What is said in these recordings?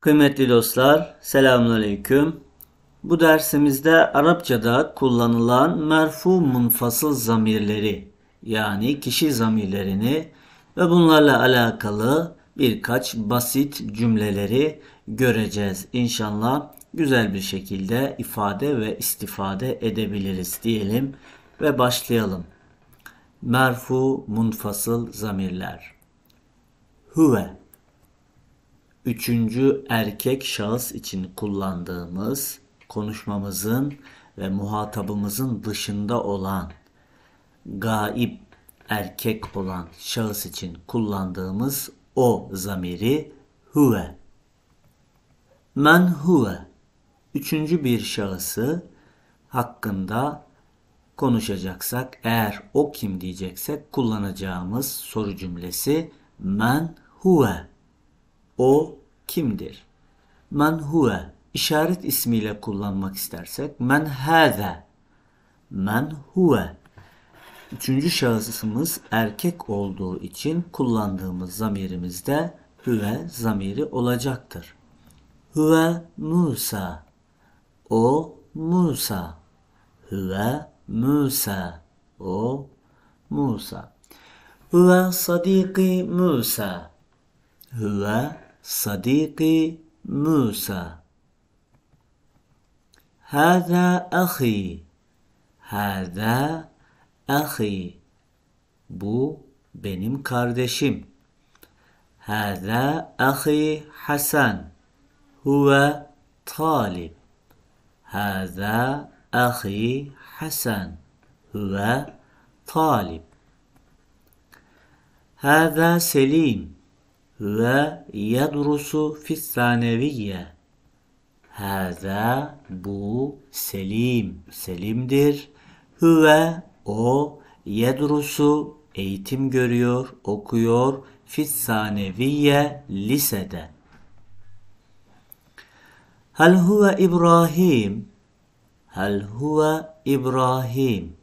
Kıymetli dostlar, selamünaleyküm. Bu dersimizde Arapçada kullanılan merfu munfasıl zamirleri yani kişi zamirlerini ve bunlarla alakalı birkaç basit cümleleri göreceğiz. İnşallah güzel bir şekilde ifade ve istifade edebiliriz diyelim ve başlayalım. Merfu munfasıl zamirler. Huve üçüncü erkek şahıs için kullandığımız konuşmamızın ve muhatabımızın dışında olan gaib erkek olan şahıs için kullandığımız o zamiri huve. Men huve. Üçüncü bir şahısı hakkında konuşacaksak eğer o kim diyeceksek kullanacağımız soru cümlesi men huve. O kimdir? Men huve işaret ismiyle kullanmak istersek men hâze. Men huve. Üçüncü şahısımız erkek olduğu için kullandığımız zamirimizde huve zamiri olacaktır. Huve Musa. O Musa. Huve Musa. O Musa. Huve sadiki Musa. Huve صديقي موسى. هذا أخي. هذا أخي. بو بنم كارديشيم هذا أخي حسن. هو طالب. هذا أخي حسن. هو طالب. هذا سليم. Ve yedrusu fissaneviyye. Haza bu selim, selimdir. Hüve o yedrusu eğitim görüyor, okuyor fissaneviyye lisede. Hel huve İbrahim? Hel huve İbrahim?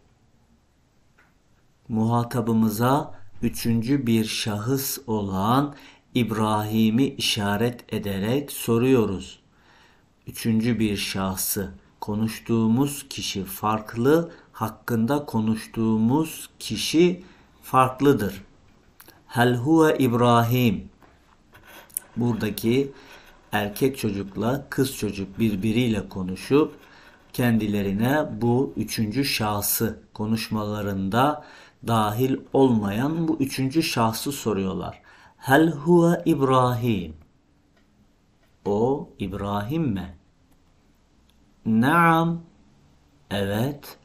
Muhatabımıza üçüncü bir şahıs olan İbrahim'i işaret ederek soruyoruz. Üçüncü bir şahsı konuştuğumuz kişi farklı, hakkında konuştuğumuz kişi farklıdır. Hel huve İbrahim. Buradaki erkek çocukla kız çocuk birbiriyle konuşup kendilerine bu üçüncü şahsı konuşmalarında dahil olmayan bu üçüncü şahsı soruyorlar. Hel huve İbrahim? O İbrahim mi? Naam. Evet.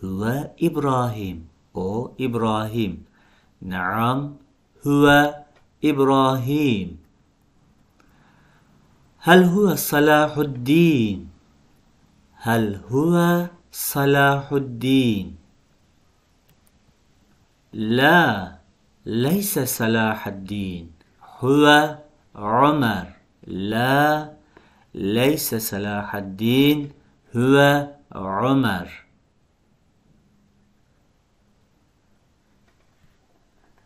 Huve İbrahim. O İbrahim. Naam. Huve İbrahim. Hel huve Salahuddin? Hel huve Salahuddin? La. ليس صلاح الدين هو عمر لا ليس صلاح الدين هو عمر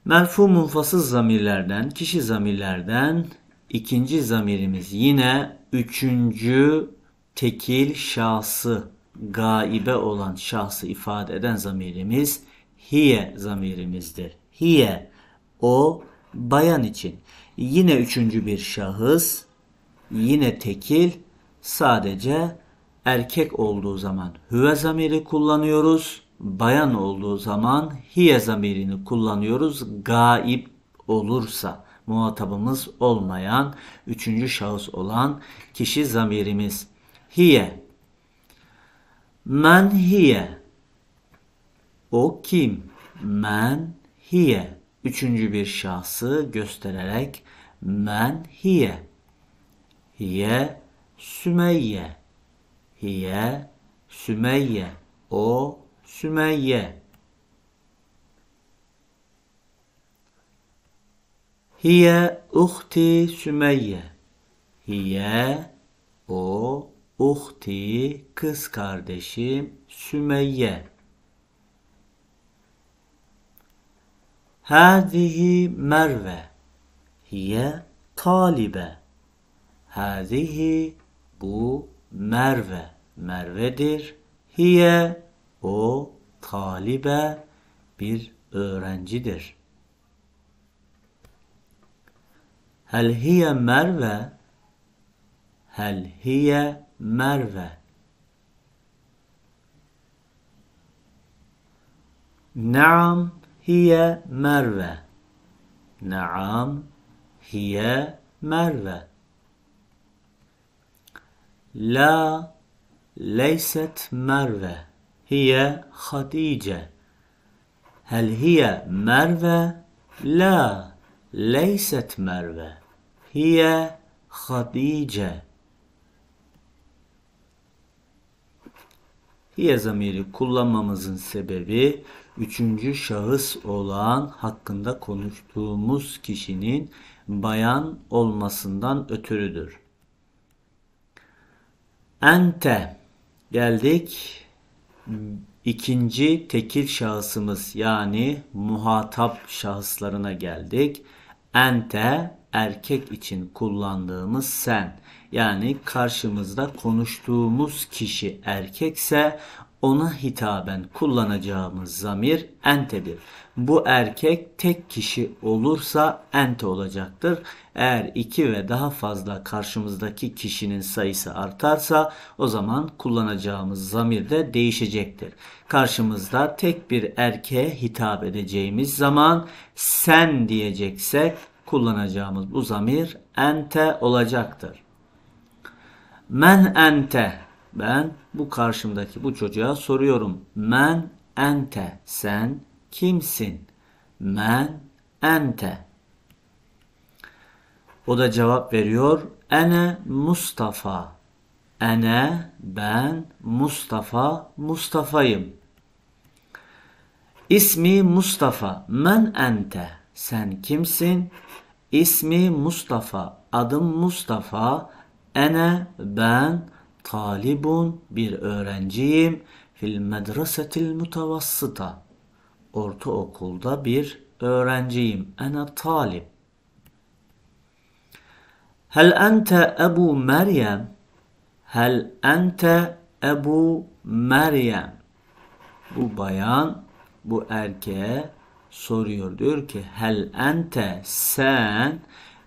Merfu munfasız zamirlerden, kişi zamirlerden ikinci zamirimiz yine üçüncü tekil şahsı, gaibe olan şahsı ifade eden zamirimiz hiye zamirimizdir. Hiye o bayan için. Yine üçüncü bir şahıs, yine tekil, sadece erkek olduğu zaman hüve zamiri kullanıyoruz. Bayan olduğu zaman hiye zamirini kullanıyoruz. Gaib olursa muhatabımız olmayan üçüncü şahıs olan kişi zamirimiz. Hiye. Men hiye. O kim? Men hiye üçüncü bir şahsı göstererek men hiye. Hiye Sümeyye. Hiye Sümeyye. O Sümeyye. Hiye uhti Sümeyye. Hiye o uhti kız kardeşim Sümeyye. Hâzihi Merve. Hiye talibe. Hâzihi bu Merve. Merve'dir. Hiye o talibe bir öğrencidir. Hel hiye Merve. Hel hiye Merve. Naam hiye Merve. Naam hiye Merve. La leyset Merve hiye Hatice. Hel hiye Merve? La leyset Merve hiye Hatice. Hiye zamiri kullanmamızın sebebi üçüncü şahıs olan hakkında konuştuğumuz kişinin bayan olmasından ötürüdür. Ente geldik ikinci tekil şahısımız yani muhatap şahıslarına geldik. Ente erkek için kullandığımız sen. Yani karşımızda konuştuğumuz kişi erkekse ona hitaben kullanacağımız zamir entedir. Bu erkek tek kişi olursa ente olacaktır. Eğer iki ve daha fazla karşımızdaki kişinin sayısı artarsa o zaman kullanacağımız zamir de değişecektir. Karşımızda tek bir erkeğe hitap edeceğimiz zaman sen diyeceksek kullanacağımız bu zamir ente olacaktır. Men ente. Ben bu karşımdaki bu çocuğa soruyorum. Men ente. Sen kimsin? Men ente. O da cevap veriyor. Ene Mustafa. Ene ben Mustafa Mustafa'yım. İsmi Mustafa. Men ente. Sen kimsin? İsmi Mustafa. Adım Mustafa. Ene ben talibun bir öğrenciyim. Fil medresetil mutavassıta. Ortaokulda bir öğrenciyim. Ene talib. Hel ente Ebu Meryem? Hel ente Ebu Meryem? Bu bayan bu erkeğe soruyor. Diyor ki hel ente sen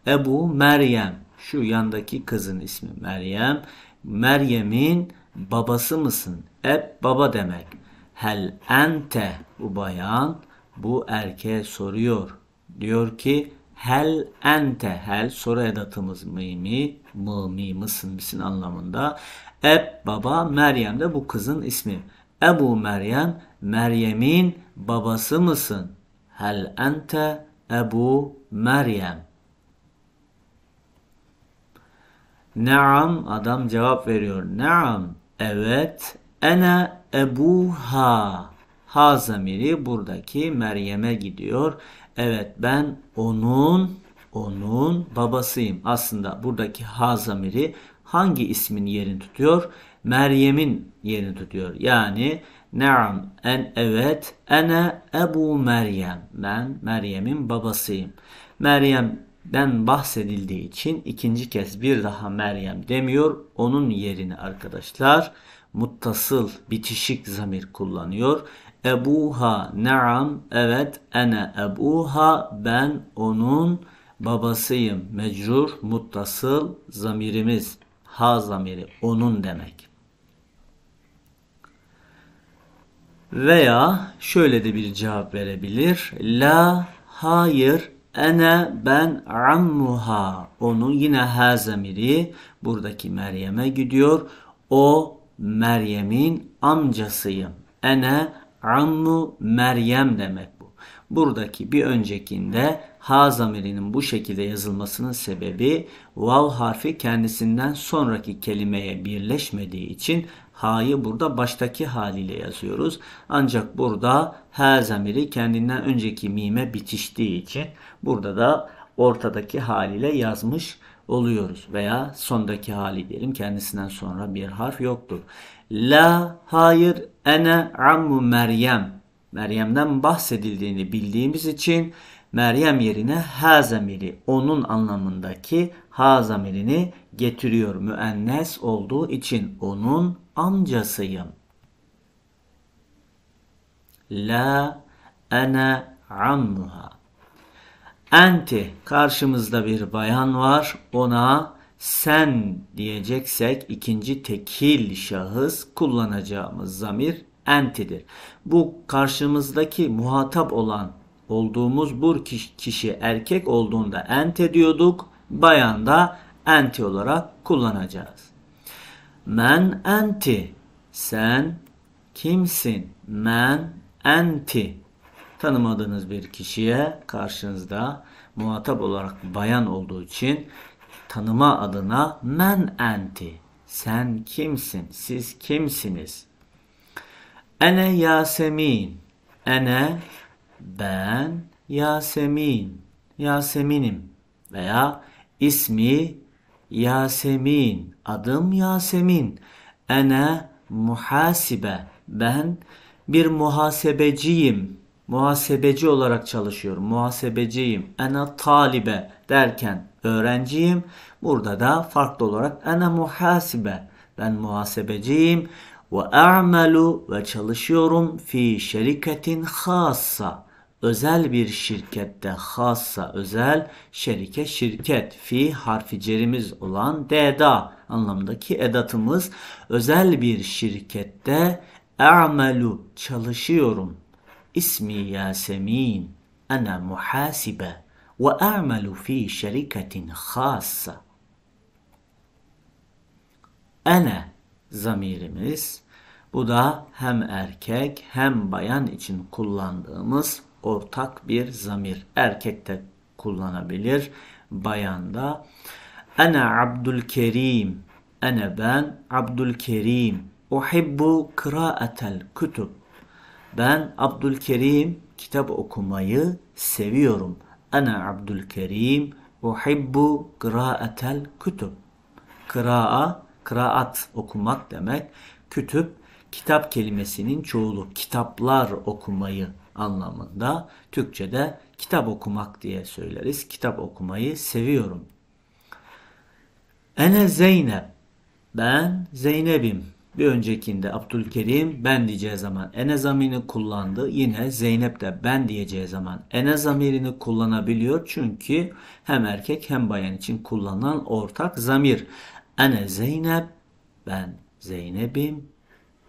Ebu Meryem. Şu yandaki kızın ismi Meryem. Meryem'in babası mısın? Eb baba demek. Hel ente bu bayan bu erkeğe soruyor. Diyor ki hel ente hel soru edatımız mimi mı mi mısın misin anlamında. Eb baba Meryem de bu kızın ismi. Ebu Meryem Meryem'in babası mısın? Hel ente Ebu Meryem. Naam adam cevap veriyor. Naam evet ene ebuha. Ha zamiri buradaki Meryem'e gidiyor. Evet ben onun onun babasıyım. Aslında buradaki ha zamiri hangi ismin yerini tutuyor? Meryem'in yerini tutuyor. Yani Naam en evet ene Ebu Meryem. Ben Meryem'in babasıyım. Meryem'den bahsedildiği için ikinci kez bir daha Meryem demiyor. Onun yerini arkadaşlar muttasıl bitişik zamir kullanıyor. Ebuha naam evet ene ebuha ben onun babasıyım. Mecrur muttasıl zamirimiz ha zamiri onun demek. Veya şöyle de bir cevap verebilir. La hayır ene ben ammuha. Onu yine ha zamiri buradaki Meryem'e gidiyor. O Meryem'in amcasıyım. Ene ammu Meryem demek bu. Buradaki bir öncekinde ha zamirinin bu şekilde yazılmasının sebebi vav harfi kendisinden sonraki kelimeye birleşmediği için ha'yı burada baştaki haliyle yazıyoruz. Ancak burada ha zamiri kendinden önceki mime bitiştiği için burada da ortadaki haliyle yazmış oluyoruz. Veya sondaki hali diyelim kendisinden sonra bir harf yoktur. La hayır ene ammu Meryem. Meryem'den bahsedildiğini bildiğimiz için Meryem yerine ha zamiri onun anlamındaki ha zamirini getiriyor müennes olduğu için onun amcasıyım. La ana ammuha. Enti karşımızda bir bayan var. Ona sen diyeceksek ikinci tekil şahıs kullanacağımız zamir entidir. Bu karşımızdaki muhatap olan olduğumuz bu kişi erkek olduğunda ente diyorduk. Bayan da enti olarak kullanacağız. Men enti. Sen kimsin? Men enti. Tanımadığınız bir kişiye karşınızda muhatap olarak bayan olduğu için tanıma adına men enti. Sen kimsin? Siz kimsiniz? Ene Yasemin. Ene ben Yasemin. Yaseminim veya ismi Yasemin. Adım Yasemin. Ene muhasibe. Ben bir muhasebeciyim. Muhasebeci olarak çalışıyorum. Muhasebeciyim. Ene talibe derken öğrenciyim. Burada da farklı olarak ene muhasibe. Ben muhasebeciyim. Ve a'malu ve çalışıyorum fi şirketin hassa. Özel bir şirkette hassa özel şerike şirket fi harfi cerimiz olan deda anlamındaki edatımız özel bir şirkette a'malu çalışıyorum. İsmi Yasemin. Ana muhasibe ve a'malu fi şirketin hassa. Ana zamirimiz bu da hem erkek hem bayan için kullandığımız ortak bir zamir. Erkek de kullanabilir, bayan da. Ana Abdülkerim. Ana ben Abdülkerim. Uhibbu kıraatel kütüb. Ben Abdülkerim kitap okumayı seviyorum. Ana Abdülkerim uhibbu kıraatel kütüb. Kıraa, kıraat okumak demek. Kütüp kitap kelimesinin çoğulu kitaplar okumayı anlamında. Türkçe'de kitap okumak diye söyleriz. Kitap okumayı seviyorum. Ene Zeynep. Ben Zeynep'im. Bir öncekinde Abdülkerim ben diyeceği zaman ene zamirini kullandı. Yine Zeynep de ben diyeceği zaman ene zamirini kullanabiliyor. Çünkü hem erkek hem bayan için kullanılan ortak zamir. Ene Zeynep ben Zeynep'im.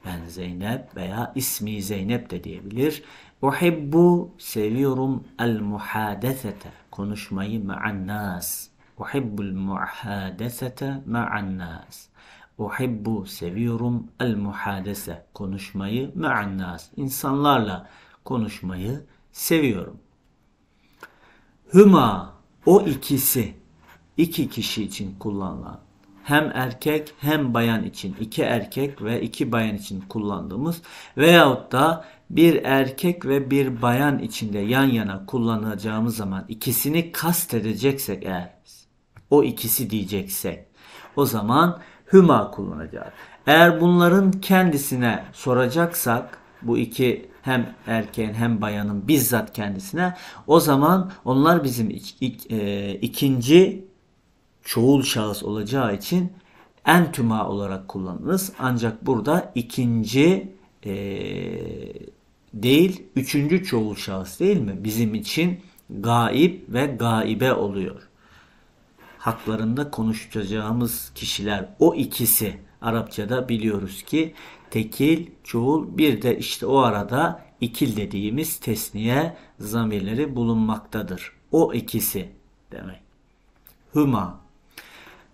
Ben Zeynep veya ismi Zeynep de diyebilir. Uhibbu seviyorum el muhadesete konuşmayı ma'an nas. Uhibbul muhadesete ma'an. Uhibbu seviyorum el muhadese konuşmayı ma'an nas. İnsanlarla konuşmayı seviyorum. Hüma o ikisi iki kişi için kullanılan hem erkek hem bayan için iki erkek ve iki bayan için kullandığımız veyahut da bir erkek ve bir bayan içinde yan yana kullanacağımız zaman ikisini kast edeceksek eğer o ikisi diyeceksek o zaman hüma kullanacağız. Eğer bunların kendisine soracaksak bu iki hem erkeğin hem bayanın bizzat kendisine o zaman onlar bizim ik, ik, e, ikinci çoğul şahıs olacağı için entüma olarak kullanırız. Ancak burada ikinci e, değil, üçüncü çoğul şahıs değil mi? Bizim için gaib ve gaibe oluyor. Haklarında konuşacağımız kişiler o ikisi Arapçada biliyoruz ki tekil, çoğul bir de işte o arada ikil dediğimiz tesniye zamirleri bulunmaktadır. O ikisi demek. Hüma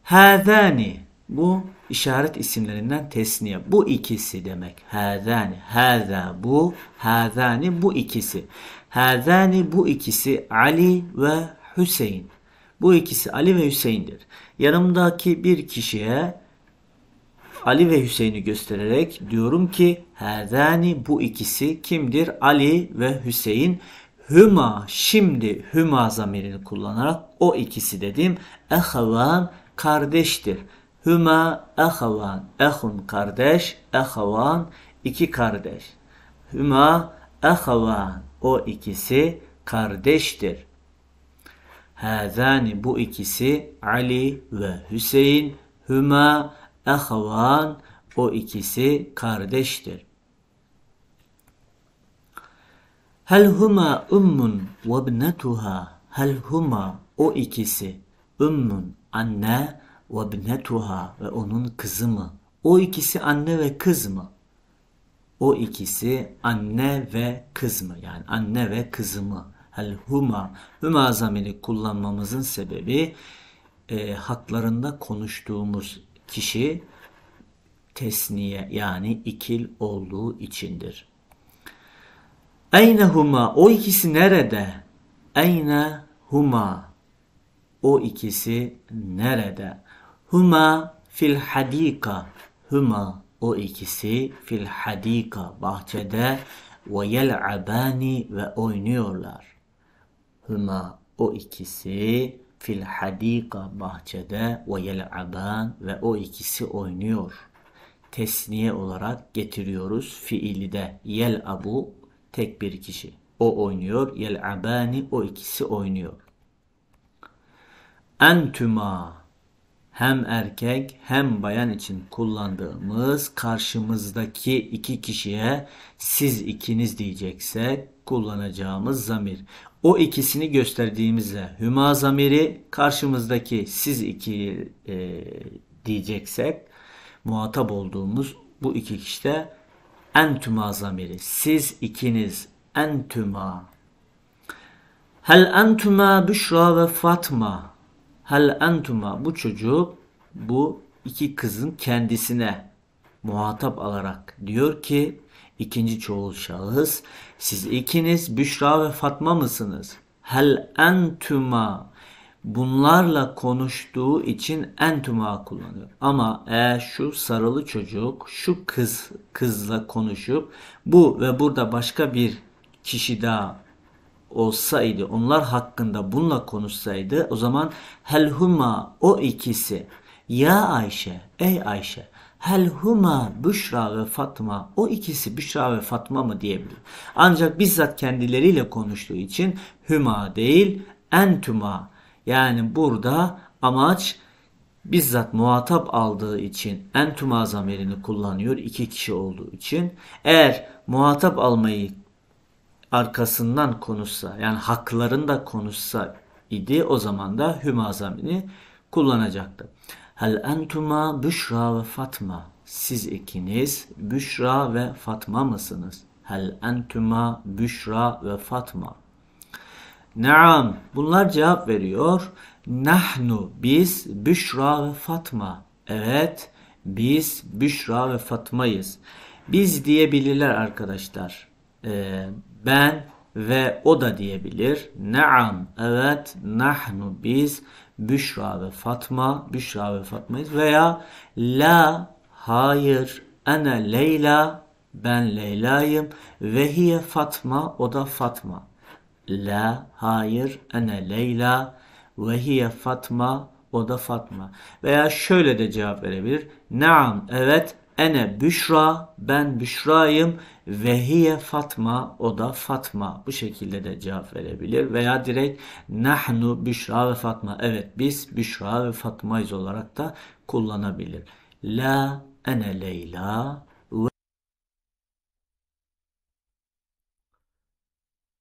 Hâzâni bu işaret isimlerinden tesniye. Bu ikisi demek. Hâzâni. Hâzâ bu. Hâzâni bu ikisi. Hâzâni bu ikisi Ali ve Hüseyin. Bu ikisi Ali ve Hüseyin'dir. Yanımdaki bir kişiye Ali ve Hüseyin'i göstererek diyorum ki Hâzâni bu ikisi kimdir? Ali ve Hüseyin. Hüma şimdi hüma zamirini kullanarak o ikisi dedim. Ehavan kardeştir. Hüma ehavan. Ehun kardeş. Ehavan iki kardeş. Hüma ehavan. O ikisi kardeştir. Hâzâni bu ikisi Ali ve Hüseyin hüma ehvan o ikisi kardeştir. Hel huma ummun ve ibnetuha hel huma o ikisi ummun anne ve ibnetuha ve onun kızı mı? O ikisi anne ve kız mı? O ikisi anne ve kız mı? Yani anne ve kızı mı? Hel huma. Huma zamiri kullanmamızın sebebi e, haklarında konuştuğumuz kişi tesniye yani ikil olduğu içindir. Eyne huma o ikisi nerede? Eyne huma o ikisi nerede? Huma fil hadika huma o ikisi fil hadika bahçede ve yel'abani ve oynuyorlar. Huma o ikisi fil hadika bahçede ve yel'aban ve o ikisi oynuyor. Tesniye olarak getiriyoruz fiili de yel abu tek bir kişi. O oynuyor. Yel abani o ikisi oynuyor. Entüma hem erkek hem bayan için kullandığımız karşımızdaki iki kişiye siz ikiniz diyeceksek kullanacağımız zamir. O ikisini gösterdiğimizde hüma zamiri karşımızdaki siz iki e, diyeceksek muhatap olduğumuz bu iki kişide entüma zamiri. Siz ikiniz entüma. Hel entüma Büşra ve Fatma. Hel entüma bu çocuk bu iki kızın kendisine muhatap alarak diyor ki ikinci çoğul şahıs siz ikiniz Büşra ve Fatma mısınız? Hel entüma bunlarla konuştuğu için entuma kullanıyor. Ama eğer şu sarılı çocuk şu kız kızla konuşup bu ve burada başka bir kişi daha olsaydı onlar hakkında bununla konuşsaydı o zaman helhuma o ikisi ya Ayşe ey Ayşe helhuma Büşra ve Fatma o ikisi Büşra ve Fatma mı diyebilir. Ancak bizzat kendileriyle konuştuğu için hüma değil entuma yani burada amaç bizzat muhatap aldığı için entuma zamirini kullanıyor iki kişi olduğu için. Eğer muhatap almayı arkasından konuşsa yani haklarında konuşsa idi o zaman da hüma zamirini kullanacaktı. Hel entuma Büşra ve Fatma. Siz ikiniz Büşra ve Fatma mısınız? Hel entuma Büşra ve Fatma. Naam. Bunlar cevap veriyor. Nahnu biz Büşra ve Fatma. Evet biz Büşra ve Fatma'yız. Biz diyebilirler arkadaşlar. Ee, ben ve o da diyebilir. Naam. Evet nahnu biz Büşra ve Fatma. Büşra ve Fatma'yız. Veya la hayır ene Leyla ben Leyla'yım ve hiye Fatma o da Fatma. La, hayır, ene Leyla ve hiye Fatma, o da Fatma. Veya şöyle de cevap verebilir. Naam, evet, ene Büşra, ben Büşra'yım ve hiye Fatma, o da Fatma. Bu şekilde de cevap verebilir. Veya direkt nahnu Büşra ve Fatma. Evet, biz Büşra ve Fatma'yız olarak da kullanabilir. La, ene Leyla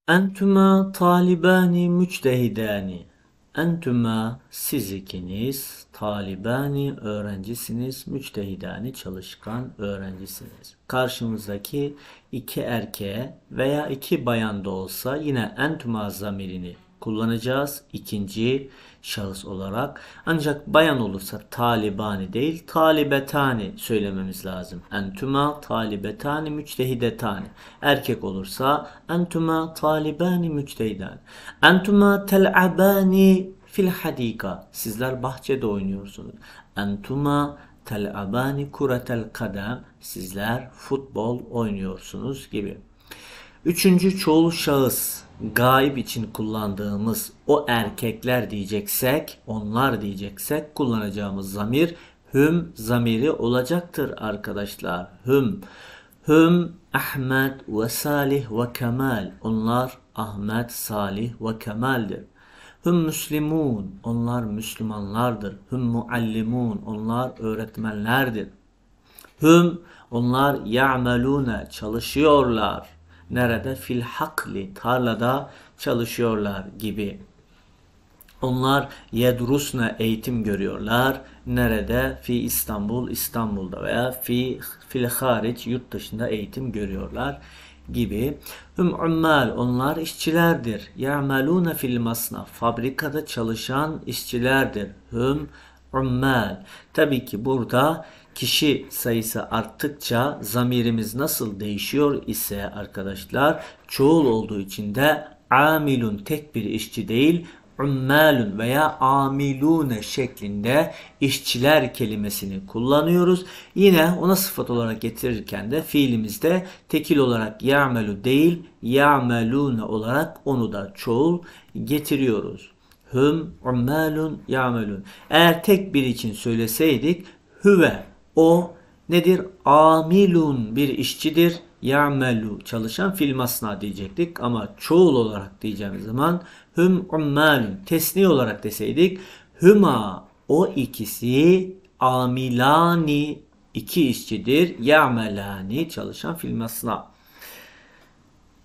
Entüma talibani müçtehidani. Entüma siz ikiniz talibani öğrencisiniz, müçtehidani çalışkan öğrencisiniz. Karşımızdaki iki erkeğe veya iki bayan da olsa yine entüma zamirini kullanacağız. İkinci şahıs olarak. Ancak bayan olursa talibani değil talibetani söylememiz lazım. Entuma talibetani müçtehidetani. Erkek olursa entuma talibani müçtehidani. Entuma tel'abani fil hadika. Sizler bahçede oynuyorsunuz. Entuma tel'abani kuretel kadem. Sizler futbol oynuyorsunuz gibi. Üçüncü çoğul şahıs gaib için kullandığımız o erkekler diyeceksek, onlar diyeceksek kullanacağımız zamir hüm zamiri olacaktır arkadaşlar. Hüm. Hüm Ahmet ve Salih ve Kemal. Onlar Ahmet, Salih ve Kemal'dir. Hum müslimun. Onlar Müslümanlardır. Hum muallimun. Onlar öğretmenlerdir. Hum onlar ya'melune çalışıyorlar. Nerede? Fil hakli tarlada çalışıyorlar gibi. Onlar yedrusna eğitim görüyorlar. Nerede? Fi İstanbul, İstanbul'da veya fi fil hariç yurt dışında eğitim görüyorlar gibi. Hüm ummal onlar işçilerdir. Ya'maluna fil masna fabrikada çalışan işçilerdir. Hüm ummal. Tabii ki burada kişi sayısı arttıkça zamirimiz nasıl değişiyor ise arkadaşlar çoğul olduğu için de amilun tek bir işçi değil ummalun veya amilune şeklinde işçiler kelimesini kullanıyoruz. Yine ona sıfat olarak getirirken de fiilimizde tekil olarak ya'melu değil ya'melune olarak onu da çoğul getiriyoruz. Hüm ummalun ya'melun. Eğer tek bir için söyleseydik hüve o nedir? Amilun bir işçidir. Ya'melu çalışan fil masna diyecektik ama çoğul olarak diyeceğimiz zaman hüm ummalun tesni olarak deseydik hüma o ikisi amilani iki işçidir. Ya'melani çalışan fil masna.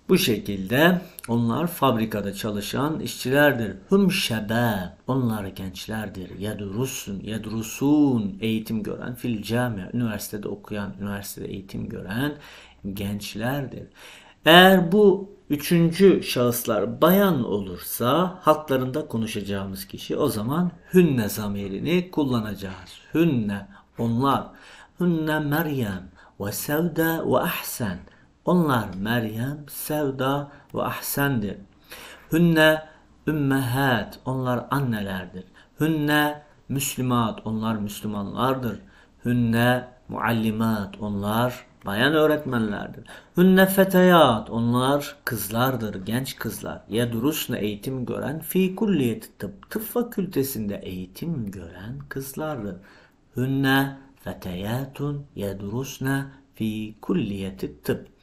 Bu şekilde onlar fabrikada çalışan işçilerdir. Hum şebab. Onlar gençlerdir. Yedrusun, yedrusun. Eğitim gören fil cami. Üniversitede okuyan, üniversitede eğitim gören gençlerdir. Eğer bu üçüncü şahıslar bayan olursa hatlarında konuşacağımız kişi o zaman hünne zamirini kullanacağız. Hünne onlar. Hünne Meryem ve Sevda ve Ahsen. Onlar Meryem, Sevda ve Ahsen'dir. Hünne ümmehat, onlar annelerdir. Hünne Müslümat, onlar Müslümanlardır. Hünne muallimat, onlar bayan öğretmenlerdir. Hünne feteyat, onlar kızlardır, genç kızlar. Yedrusne eğitim gören, fi kulliyeti tıp, tıp fakültesinde eğitim gören kızlardır. Hünne feteyatun yedrusne fi kulliyeti tıp.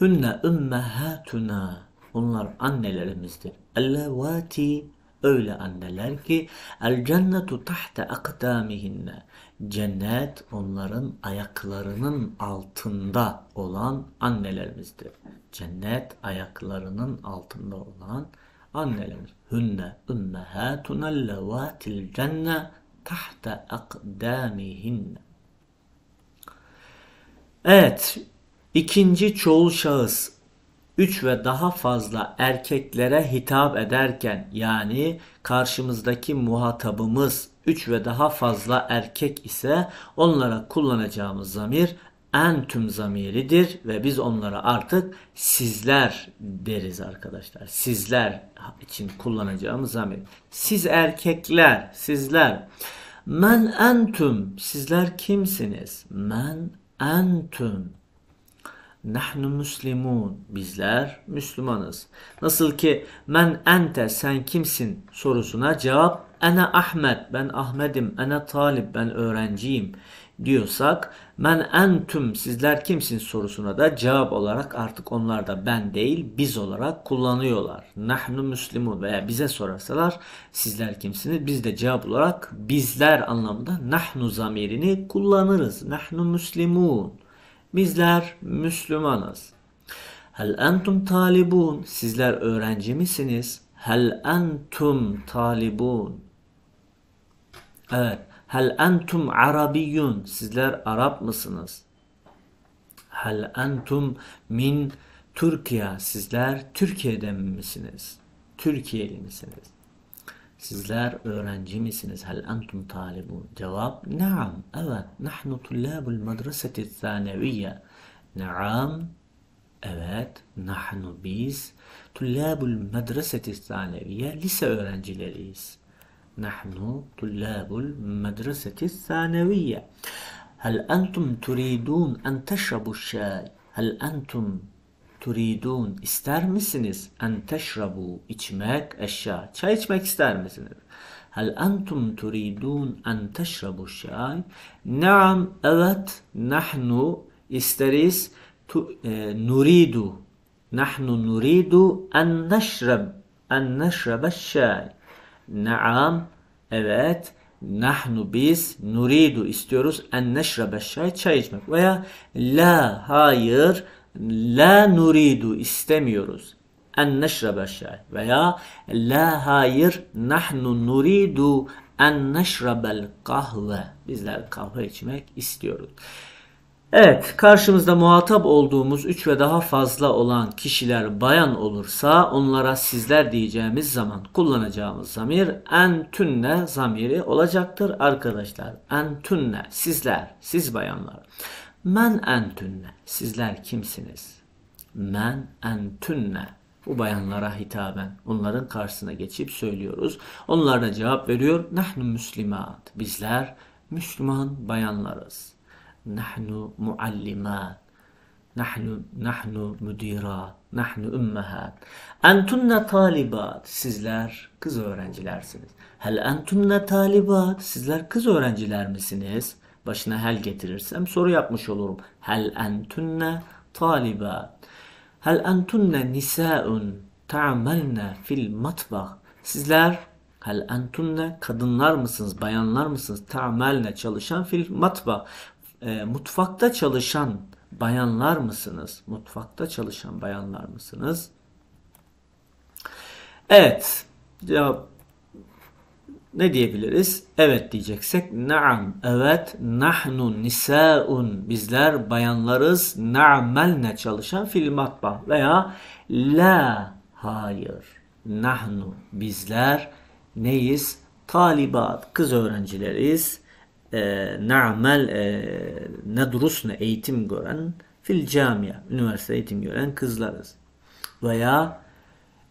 Hünne ümmehatuna. Onlar annelerimizdir. Ellevati öyle anneler ki el cennetu tahte akdamihinne. Cennet onların ayaklarının altında olan annelerimizdir. Cennet ayaklarının altında olan annelerimiz. Hünne ümmehatuna levatil cenne tahte akdamihinne. Evet, İkinci çoğul şahıs üç ve daha fazla erkeklere hitap ederken yani karşımızdaki muhatabımız üç ve daha fazla erkek ise onlara kullanacağımız zamir entüm zamiridir ve biz onlara artık sizler deriz arkadaşlar. Sizler için kullanacağımız zamir. Siz erkekler, sizler. Men entüm, sizler kimsiniz? Men entüm. Nahnu muslimun. Bizler Müslümanız. Nasıl ki men ente sen kimsin sorusuna cevap ene Ahmet ben Ahmet'im ene talip ben öğrenciyim diyorsak men entüm sizler kimsin sorusuna da cevap olarak artık onlar da ben değil biz olarak kullanıyorlar. Nahnu muslimun veya bize sorarsalar sizler kimsiniz biz de cevap olarak bizler anlamında nahnu zamirini kullanırız. Nahnu muslimun. Bizler Müslümanız. Hel entum talibun. Sizler öğrenci misiniz? Hel entum talibun. Evet. Hel entum arabiyun. Sizler Arap mısınız? Hel entum min Türkiye. Sizler Türkiye'den misiniz? Türkiye'li misiniz? Sizler öğrenci misiniz? Hel entum talibun? Cevap, naam. Evet, nahnu tullabul medreseti zaneviyye. Naam. Evet, nahnu biz tullabul medreseti zaneviyye. Lise öğrencileriyiz. Nahnu tullabul medreseti zaneviyye. Hel entum turidun en teşrabu şay? Hel entum turidun ister misiniz en teşrabu içmek eşya çay içmek ister misiniz? Hel entum turidun en teşrabu şay? Naam evet nahnu isteriz tu, e, nuridu nahnu nuridu en neşreb en neşrebe şay Naam. Evet. Nahnu biz nuridu istiyoruz en neşrebe çay çay içmek veya la hayır la nuridu istemiyoruz en neşrebe çay veya la hayır nahnu nuridu en neşrebel kahve bizler kahve içmek istiyoruz. Evet, karşımızda muhatap olduğumuz 3 ve daha fazla olan kişiler bayan olursa onlara sizler diyeceğimiz zaman kullanacağımız zamir entünne zamiri olacaktır arkadaşlar. Entünne, sizler, siz bayanlar. Men entünne, sizler kimsiniz? Men entünne, bu bayanlara hitaben onların karşısına geçip söylüyoruz. Onlar da cevap veriyor. Nahnu müslimat, bizler Müslüman bayanlarız. Nahnu muallimat. Nahnu nahnu müdirat. Nahnu ummahat. Entunne talibat. Sizler kız öğrencilersiniz. Hel entunne talibat. Sizler kız öğrenciler misiniz? Başına hel getirirsem soru yapmış olurum. Hel entunne talibat. Hel entunne nisaun ta'malna fil matbah. Sizler hel entunne kadınlar mısınız, bayanlar mısınız? Ta'malne çalışan fil matbah e, mutfakta çalışan bayanlar mısınız? Mutfakta çalışan bayanlar mısınız? Evet. Cevap ne diyebiliriz? Evet diyeceksek naam. Evet. Nahnu nisaun. Bizler bayanlarız. Na'melne çalışan fil matbah. Veya la hayır. Nahnu. Bizler neyiz? Talibat. Kız öğrencileriz e, na'mel e, nedrusne eğitim gören fil camia üniversite eğitim gören kızlarız. Veya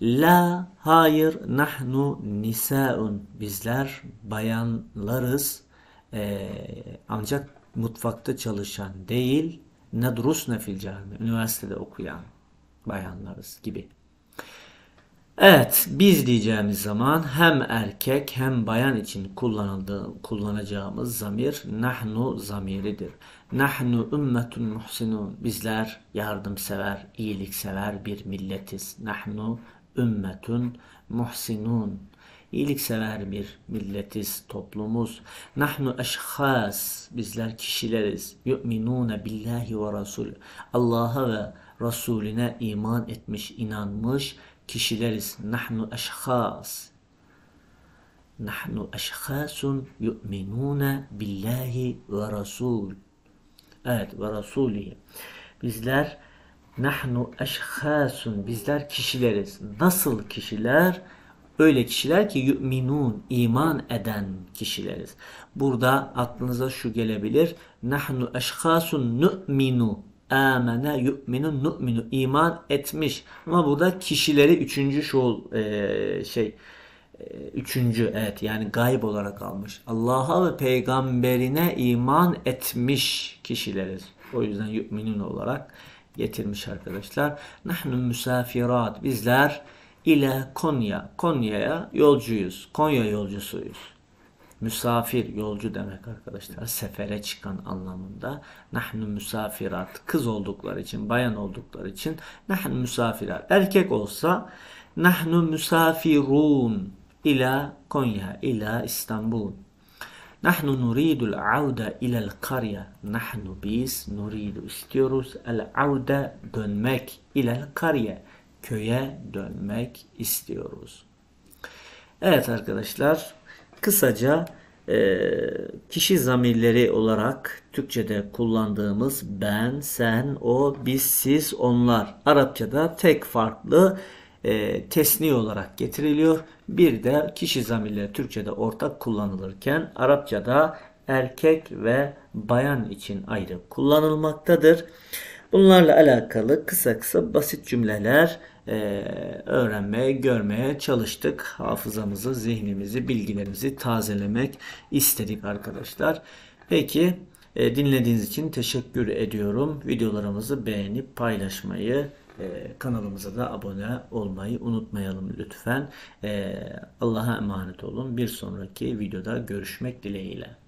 la hayır nahnu nisaun bizler bayanlarız e, ancak mutfakta çalışan değil nedrusne fil camia üniversitede okuyan bayanlarız gibi. Evet, biz diyeceğimiz zaman hem erkek hem bayan için kullanıldığı, kullanacağımız zamir nahnu zamiridir. Nahnu ümmetun muhsinun. Bizler yardımsever, iyiliksever bir milletiz. Nahnu ümmetun muhsinun. İyiliksever bir milletiz, toplumuz. Nahnu eşhas. Bizler kişileriz. Yu'minune billahi ve rasul. Allah'a ve Resulüne iman etmiş, inanmış kişileriz. Nahnu eşhas. Nahnu eşhasun yu'minune billahi ve rasul. Evet ve rasulihi. Bizler nahnu eşhasun. Bizler kişileriz. Nasıl kişiler? Öyle kişiler ki yu'minun, iman eden kişileriz. Burada aklınıza şu gelebilir. Nahnu eşhasun nu'minu amene yu'minu nu'minu iman etmiş. Ama burada kişileri üçüncü şu e, şey e, üçüncü evet yani gayb olarak almış. Allah'a ve peygamberine iman etmiş kişileriz. O yüzden yu'minun olarak getirmiş arkadaşlar. Nahnu müsafirat. Bizler ile Konya. Konya'ya yolcuyuz. Konya yolcusuyuz. Misafir, yolcu demek arkadaşlar. Sefere çıkan anlamında. Nahnu misafirat. Kız oldukları için, bayan oldukları için nahnu misafirat. Erkek olsa nahnu misafirun ila Konya, ila İstanbul. Nahnu nuridul auda ilel karya. Nahnu biz nuridu istiyoruz el auda dönmek ilel karya. Köye dönmek istiyoruz. Evet arkadaşlar Kısaca e, kişi zamirleri olarak Türkçe'de kullandığımız ben, sen, o, biz, siz, onlar. Arapçada tek farklı e, tesni olarak getiriliyor. Bir de kişi zamirleri Türkçe'de ortak kullanılırken Arapçada erkek ve bayan için ayrı kullanılmaktadır. Bunlarla alakalı kısa kısa basit cümleler e, öğrenmeye, görmeye çalıştık. Hafızamızı, zihnimizi, bilgilerimizi tazelemek istedik arkadaşlar. Peki e, dinlediğiniz için teşekkür ediyorum. Videolarımızı beğenip paylaşmayı, e, kanalımıza da abone olmayı unutmayalım lütfen. E, Allah'a emanet olun. Bir sonraki videoda görüşmek dileğiyle.